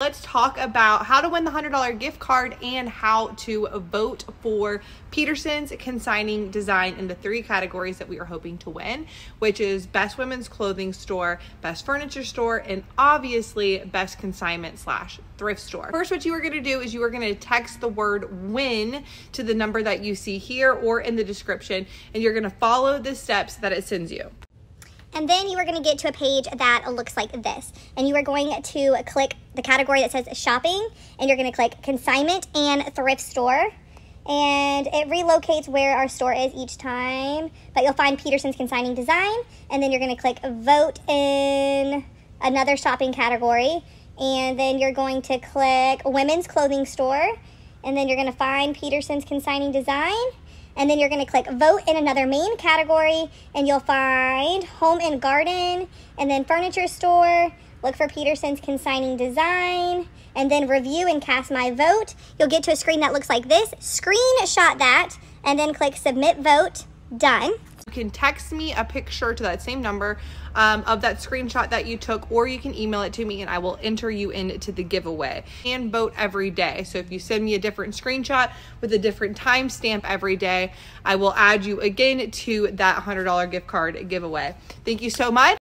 Let's talk about how to win the $100 gift card and how to vote for Peterson's consigning design in the three categories that we are hoping to win, which is best women's clothing store, best furniture store, and obviously best consignment slash thrift store. First, what you are gonna do is you are gonna text the word win to the number that you see here or in the description, and you're gonna follow the steps that it sends you. And then you are going to get to a page that looks like this. And you are going to click the category that says shopping, and you're going to click consignment and thrift store. And it relocates where our store is each time. But you'll find Peterson's consigning design, and then you're going to click vote in another shopping category. And then you're going to click women's clothing store, and then you're going to find Peterson's consigning design and then you're going to click vote in another main category and you'll find home and garden and then furniture store look for peterson's consigning design and then review and cast my vote. You'll get to a screen that looks like this. Screenshot that and then click submit vote. Done you can text me a picture to that same number um, of that screenshot that you took, or you can email it to me and I will enter you into the giveaway. And vote every day. So if you send me a different screenshot with a different timestamp every day, I will add you again to that $100 gift card giveaway. Thank you so much.